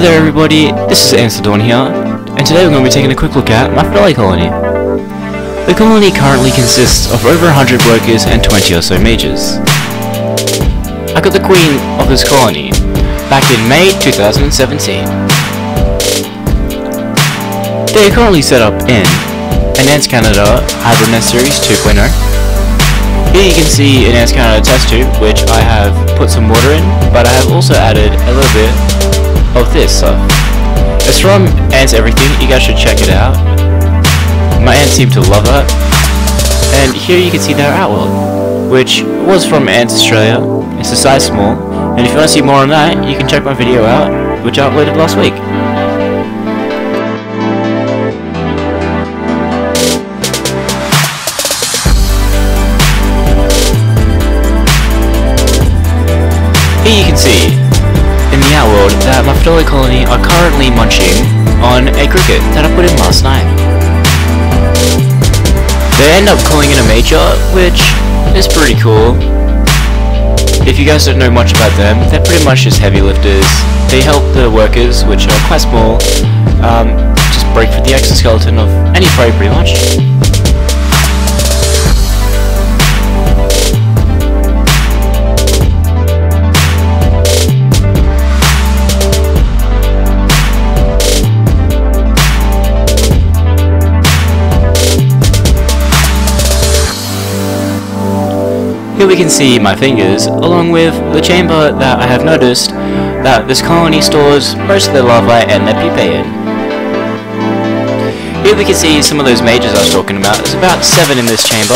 Hello there everybody, this is Ants Till Dawn here, and today we're going to be taking a quick look at my Pheidole colony. The colony currently consists of over 100 workers and 20 or so majors. I got the queen of this colony back in May 2017. They are currently set up in Ants Canada Hybrid Series 2.0. Here you can see Ants Canada Test Tube, which I have put some water in, but I have also added a little bit of this stuff. It's from Ants Everything, you guys should check it out. My ants seem to love it. And here you can see their outworld, which was from Ants Australia. It's a size small, and if you want to see more on that, you can check my video out, which I uploaded last week. Pheidole colony are currently munching on a cricket that I put in last night. They end up calling it a major, which is pretty cool. If you guys don't know much about them, they're pretty much just heavy lifters. They help the workers, which are quite small, um, just break through the exoskeleton of any prey pretty much. We can see my fingers, along with the chamber that I have noticed that this colony stores most of their larvae and their pupae in. Here we can see some of those majors I was talking about. There's about seven in this chamber.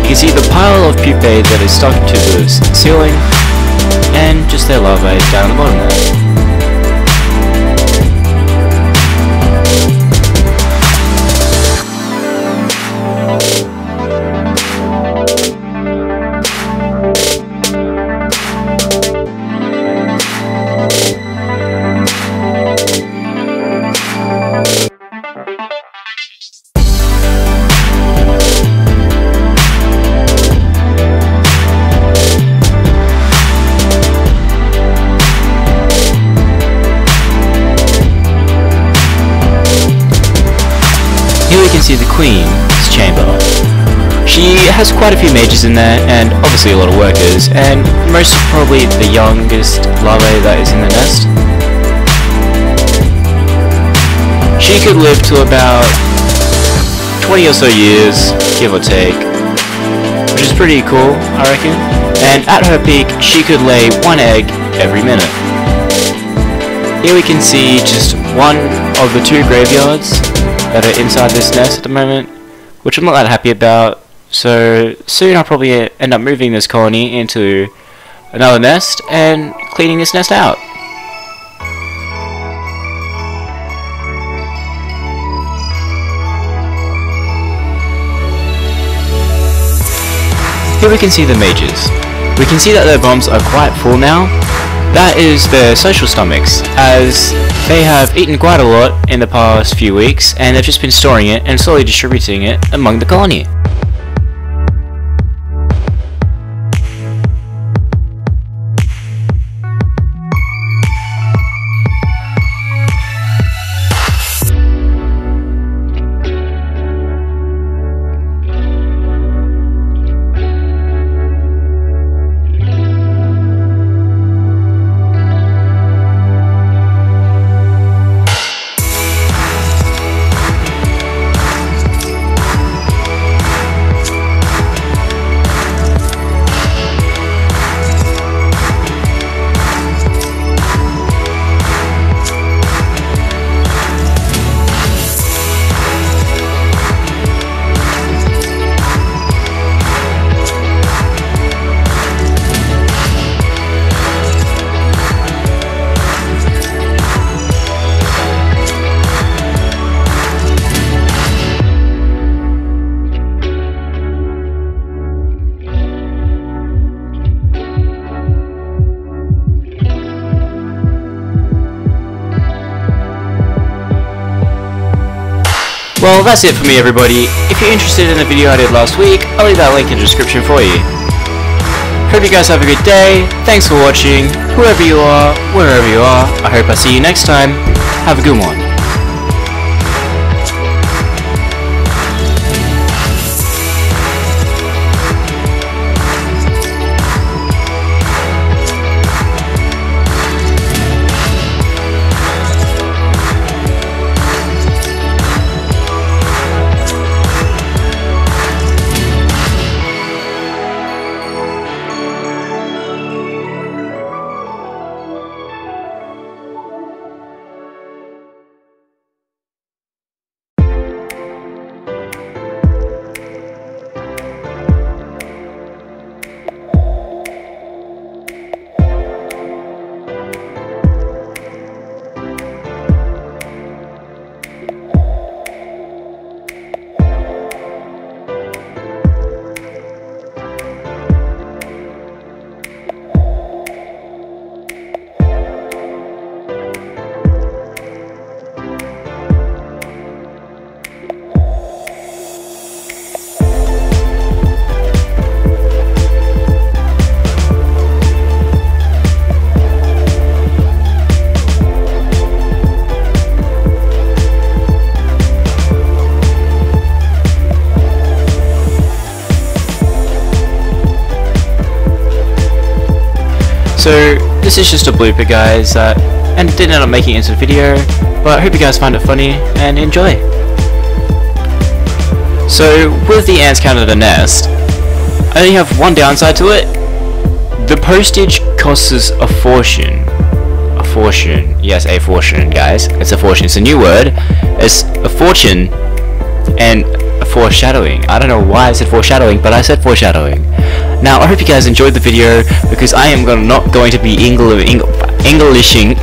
You can see the pile of pupae that is stuck to the ceiling, and just their larvae down the bottom there. Here we can see the Queen's chamber. She has quite a few majors in there, and obviously a lot of workers, and most probably the youngest larvae that is in the nest. She could live to about 20 or so years, give or take, which is pretty cool, I reckon. And at her peak, she could lay one egg every minute. Here we can see just one of the two graveyards that are inside this nest at the moment, which I'm not that happy about. So soon I'll probably end up moving this colony into another nest and cleaning this nest out. Here we can see the majors. We can see that their bombs are quite full now. That is their social stomachs, as they have eaten quite a lot in the past few weeks, and they've just been storing it and slowly distributing it among the colony. Well, that's it for me everybody. If you're interested in the video I did last week, I'll leave that link in the description for you. Hope you guys have a good day. Thanks for watching. Whoever you are, wherever you are, I hope I see you next time. Have a good one. So this is just a blooper guys uh, and didn't end up making it into the video but I hope you guys find it funny and enjoy. So with the Ants Canada Nest I only have one downside to it. The postage costs us a fortune. A fortune. Yes, a fortune guys. It's a fortune. It's a new word. It's a fortune and a foreshadowing. I don't know why I said foreshadowing but I said foreshadowing. Now I hope you guys enjoyed the video because I am gonna, not going to be Engl Eng Englishing.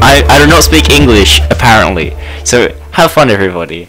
I, I do not speak English apparently. So have fun everybody.